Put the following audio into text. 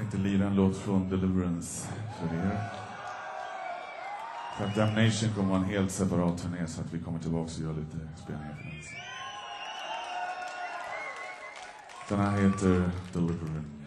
tänkte lira en låt från Deliverance för er. För att Damnation kommer vara en helt separat turné så att vi kommer tillbaka och gör lite spelningar för den. Den här heter Deliverance.